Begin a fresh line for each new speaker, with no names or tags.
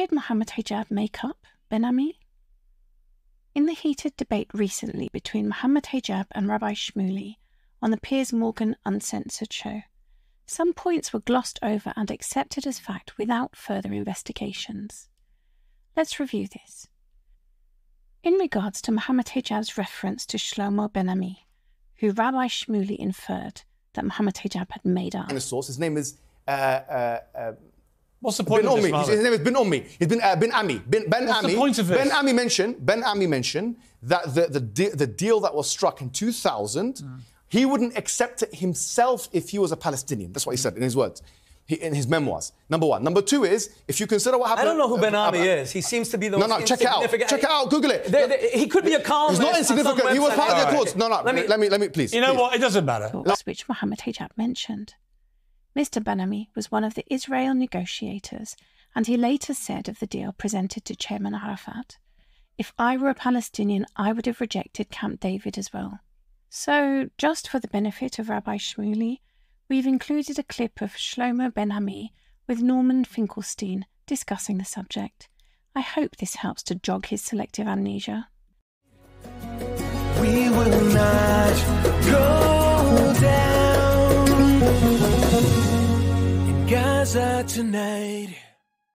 did Mohammed Hijab make up Ben Ami? In the heated debate recently between Mohammed Hijab and Rabbi Shmuley on the Piers Morgan Uncensored show, some points were glossed over and accepted as fact without further investigations. Let's review this. In regards to Mohammed Hijab's reference to Shlomo Ben Ami, who Rabbi Shmuley inferred that Mohammed Hijab had made up.
the source. His name is uh, uh, uh,
What's the point
Bin
of this,
Ummi. His name is Bin Ummi. He's been uh, Bin Ami. Bin, ben
What's the
Ami.
point of this?
Ben Ami mentioned. Ben Ami mentioned that the the, de- the deal that was struck in 2000,
Hmm.
he wouldn't accept it himself if he was a Palestinian. That's what he said in his words. He, in his memoirs. Number one. Number two is if you consider what happened.
I don't know who Ben Ami
uh,
is. He seems to be the
No, no, check it out. Check it out. Google it.
There- there- he could be a columnist.
He's not insignificant. He was part of the
All right.
courts. No, no.
Let me,
let me, let me, please.
You know
please.
what? It doesn't matter.
talks which Mohammed Hijab mentioned. Mr. Ben Ami was one of the Israel negotiators, and he later said of the deal presented to Chairman Arafat, If I were a Palestinian, I would have rejected Camp David as well. So, just for the benefit of Rabbi Shmuley, we've included a clip of Shlomo Ben Ami with Norman Finkelstein discussing the subject. I hope this helps to jog his selective amnesia.
We will not eyes out tonight.